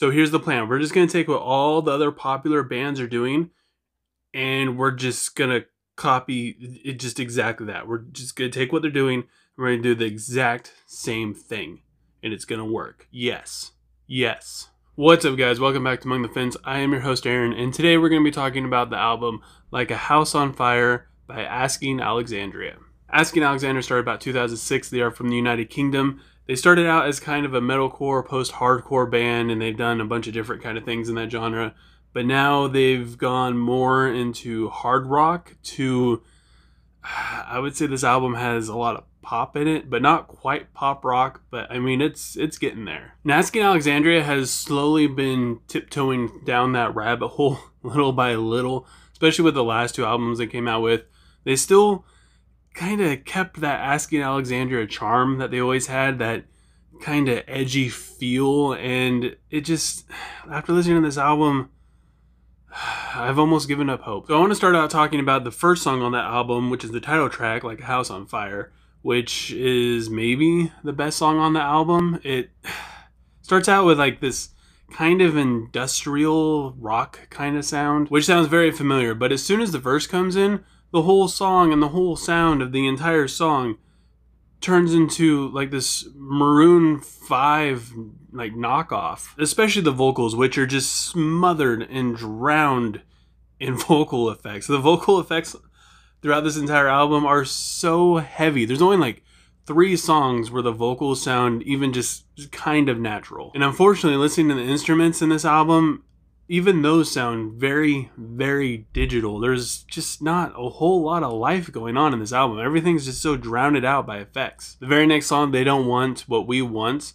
So here's the plan. We're just going to take what all the other popular bands are doing and we're just going to copy it just exactly that. We're just going to take what they're doing. And we're going to do the exact same thing and it's going to work. Yes. Yes. What's up, guys? Welcome back to Among the Fence. I am your host, Aaron, and today we're going to be talking about the album Like a House on Fire by Asking Alexandria. Asking Alexandria started about 2006. They are from the United Kingdom. They started out as kind of a metalcore, post-hardcore band, and they've done a bunch of different kind of things in that genre. But now they've gone more into hard rock. To I would say this album has a lot of pop in it, but not quite pop rock. But I mean, it's it's getting there. Asking Alexandria has slowly been tiptoeing down that rabbit hole little by little, especially with the last two albums they came out with. They still kind of kept that Asking Alexandria charm that they always had, that kind of edgy feel. And it just, after listening to this album, I've almost given up hope. So I want to start out talking about the first song on that album, which is the title track, Like a House on Fire, which is maybe the best song on the album. It starts out with like this kind of industrial rock kind of sound, which sounds very familiar. But as soon as the verse comes in, the whole song and the whole sound of the entire song turns into like this Maroon 5 like knockoff, especially the vocals, which are just smothered and drowned in vocal effects. The vocal effects throughout this entire album are so heavy. There's only like three songs where the vocals sound even just kind of natural. And unfortunately, listening to the instruments in this album, even those sound very, very digital. There's just not a whole lot of life going on in this album. Everything's just so drowned out by effects. The very next song, They Don't Want What We Want,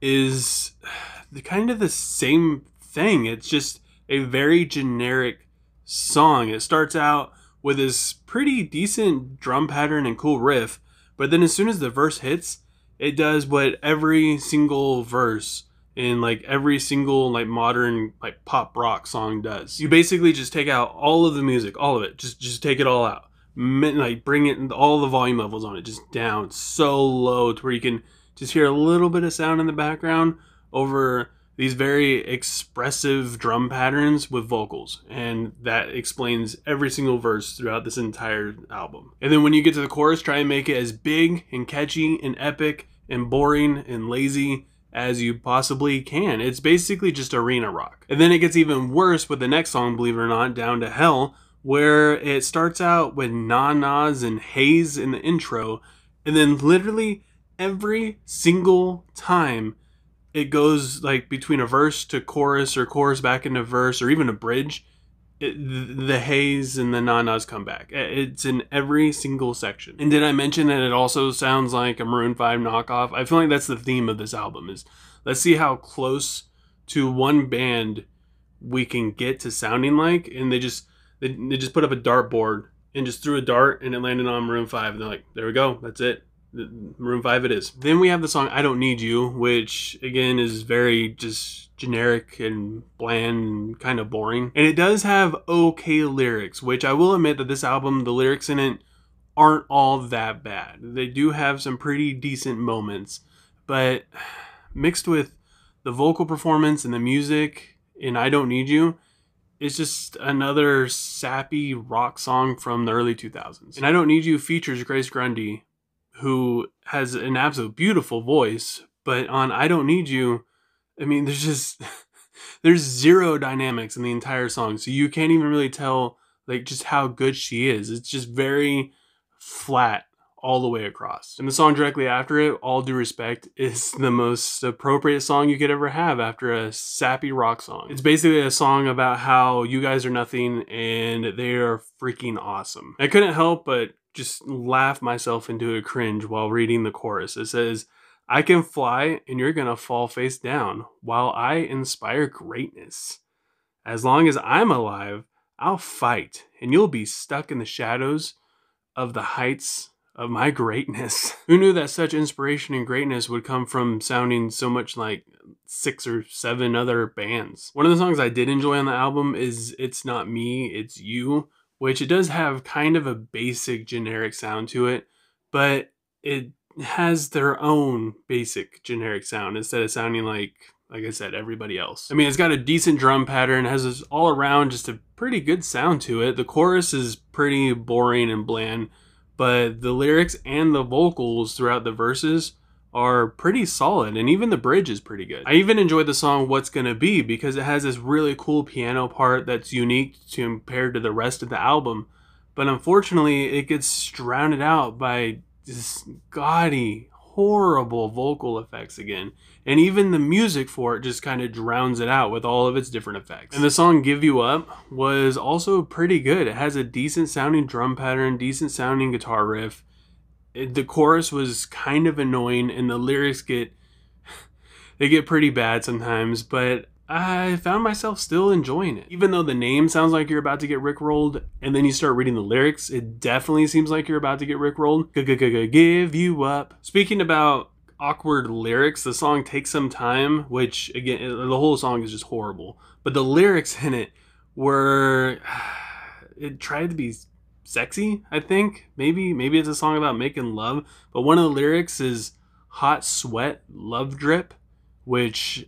is kind of the same thing. It's just a very generic song. It starts out with this pretty decent drum pattern and cool riff, but then as soon as the verse hits, it does what every single verse in like every single like modern like pop rock song does. You basically just take out all of the music, all of it. Just just take it all out. Like bring it all the volume levels on it just down so low to where you can just hear a little bit of sound in the background over these very expressive drum patterns with vocals and that explains every single verse throughout this entire album. And then when you get to the chorus try and make it as big and catchy and epic and boring and lazy as you possibly can. It's basically just arena rock. And then it gets even worse with the next song, believe it or not, Down to Hell, where it starts out with na-nas and haze in the intro, and then literally every single time it goes like between a verse to chorus or chorus back into verse or even a bridge, it, the haze and the na-nas come back. It's in every single section. And did I mention that it also sounds like a Maroon 5 knockoff? I feel like that's the theme of this album is let's see how close to one band we can get to sounding like. And they just they, they just put up a dartboard and just threw a dart and it landed on Maroon 5. And they're like, there we go, that's it. Maroon 5 it is. Then we have the song I Don't Need You, which again is very just generic and bland and kind of boring. And it does have okay lyrics, which I will admit that this album, the lyrics in it aren't all that bad. They do have some pretty decent moments, but mixed with the vocal performance and the music in I Don't Need You, it's just another sappy rock song from the early 2000s. And I Don't Need You features Grace Grundy, who has an absolute beautiful voice, but on I Don't Need You, I mean, there's just there's zero dynamics in the entire song. So you can't even really tell like just how good she is. It's just very flat all the way across. And the song directly after it, All Due Respect, is the most appropriate song you could ever have after a sappy rock song. It's basically a song about how you guys are nothing and they are freaking awesome. I couldn't help but just laugh myself into a cringe while reading the chorus. It says, I can fly and you're gonna fall face down while I inspire greatness. As long as I'm alive, I'll fight and you'll be stuck in the shadows of the heights of my greatness. Who knew that such inspiration and greatness would come from sounding so much like six or seven other bands? One of the songs I did enjoy on the album is It's Not Me, It's You which it does have kind of a basic generic sound to it, but it has their own basic generic sound instead of sounding like like I said, everybody else. I mean, it's got a decent drum pattern, has this all around just a pretty good sound to it. The chorus is pretty boring and bland, but the lyrics and the vocals throughout the verses are pretty solid and even the bridge is pretty good. I even enjoyed the song What's Gonna Be because it has this really cool piano part that's unique to compared to the rest of the album. But unfortunately, it gets drowned out by this gaudy, horrible vocal effects again. And even the music for it just kind of drowns it out with all of its different effects. And the song Give You Up was also pretty good. It has a decent sounding drum pattern, decent sounding guitar riff it, the chorus was kind of annoying and the lyrics get they get pretty bad sometimes but i found myself still enjoying it. Even though the name sounds like you're about to get rickrolled and then you start reading the lyrics it definitely seems like you're about to get rickrolled. Give you up. Speaking about awkward lyrics the song takes some time which again uh, the whole song is just horrible but the lyrics in it were it tried to be sexy, I think. Maybe maybe it's a song about making love, but one of the lyrics is hot sweat love drip, which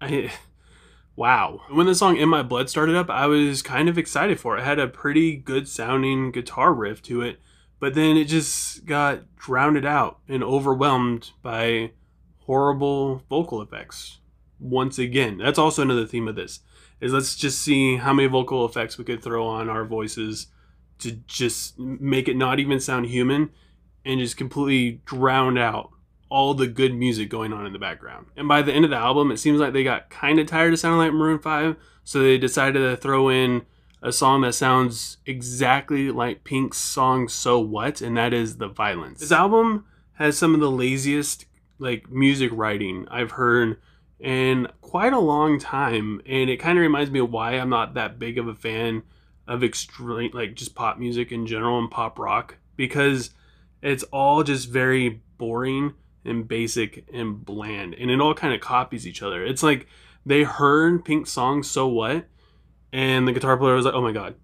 I wow. When the song In My Blood started up, I was kind of excited for it. It had a pretty good sounding guitar riff to it, but then it just got drowned out and overwhelmed by horrible vocal effects. Once again, that's also another theme of this. Is let's just see how many vocal effects we could throw on our voices to just make it not even sound human and just completely drown out all the good music going on in the background. And by the end of the album, it seems like they got kind of tired of sounding like Maroon 5, so they decided to throw in a song that sounds exactly like Pink's song So What, and that is The Violence. This album has some of the laziest like music writing I've heard in quite a long time, and it kind of reminds me of why I'm not that big of a fan of extreme like just pop music in general and pop rock because it's all just very boring and basic and bland and it all kind of copies each other. It's like they heard pink's song so what and the guitar player was like oh my god.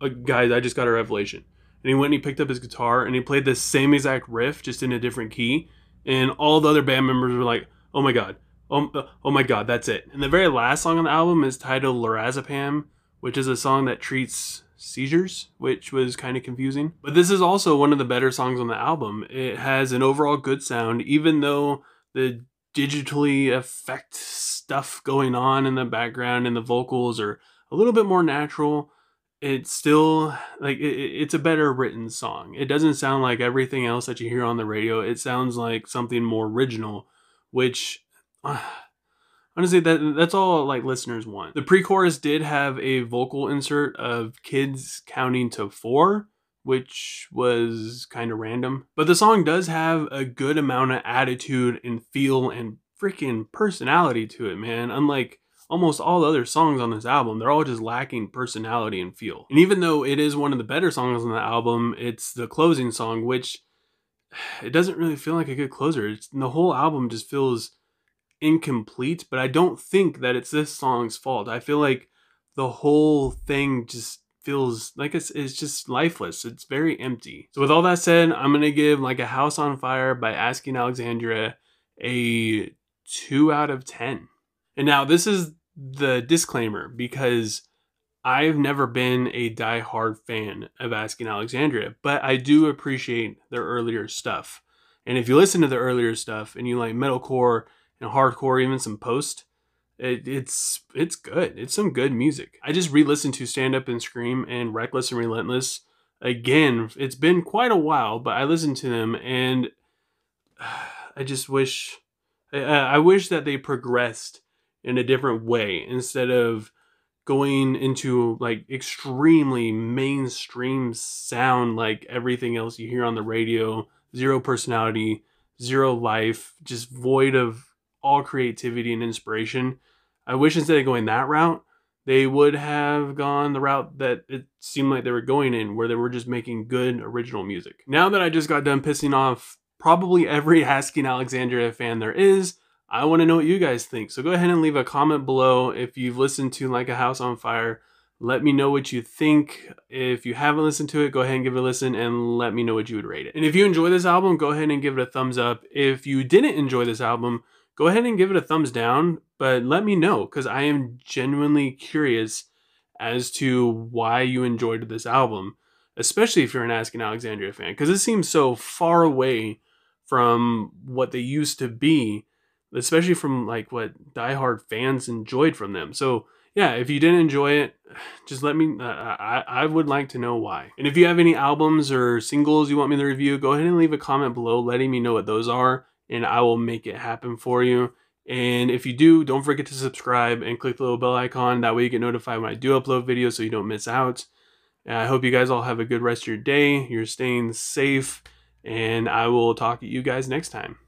Uh, guys i just got a revelation. And he went and he picked up his guitar and he played the same exact riff just in a different key and all the other band members were like oh my god. Oh, uh, oh my god that's it. And the very last song on the album is titled lorazepam which is a song that treats seizures, which was kind of confusing. But this is also one of the better songs on the album. It has an overall good sound, even though the digitally effect stuff going on in the background and the vocals are a little bit more natural. It's still like it, it's a better written song. It doesn't sound like everything else that you hear on the radio. It sounds like something more original, which. Uh, honestly that that's all like listeners want. The pre-chorus did have a vocal insert of kids counting to four which was kind of random. But the song does have a good amount of attitude and feel and freaking personality to it man. Unlike almost all the other songs on this album they're all just lacking personality and feel. And even though it is one of the better songs on the album it's the closing song which it doesn't really feel like a good closer. It's, the whole album just feels incomplete, but I don't think that it's this song's fault. I feel like the whole thing just feels like it's, it's just lifeless. It's very empty. So with all that said, I'm going to give like a house on fire by asking Alexandria a 2 out of 10. And now this is the disclaimer because I've never been a die-hard fan of Asking Alexandria, but I do appreciate their earlier stuff. And if you listen to the earlier stuff and you like metalcore and hardcore, even some post. It, it's it's good. It's some good music. I just re-listened to Stand Up and Scream and Reckless and Relentless again. It's been quite a while, but I listened to them and I just wish I, I wish that they progressed in a different way instead of going into like extremely mainstream sound like everything else you hear on the radio, zero personality, zero life, just void of all creativity and inspiration. I wish instead of going that route, they would have gone the route that it seemed like they were going in, where they were just making good original music. Now that I just got done pissing off probably every Asking Alexandria fan there is, I want to know what you guys think. So go ahead and leave a comment below if you've listened to Like a House on Fire. Let me know what you think. If you haven't listened to it, go ahead and give it a listen and let me know what you would rate it. And if you enjoy this album, go ahead and give it a thumbs up. If you didn't enjoy this album, go ahead and give it a thumbs down, but let me know because I am genuinely curious as to why you enjoyed this album, especially if you're an Asking Alexandria fan, because it seems so far away from what they used to be, especially from like what diehard fans enjoyed from them. So yeah, if you didn't enjoy it, just let me. Uh, I I would like to know why. And if you have any albums or singles you want me to review, go ahead and leave a comment below, letting me know what those are, and I will make it happen for you. And if you do, don't forget to subscribe and click the little bell icon. That way you get notified when I do upload videos so you don't miss out. And I hope you guys all have a good rest of your day. You're staying safe. And I will talk to you guys next time.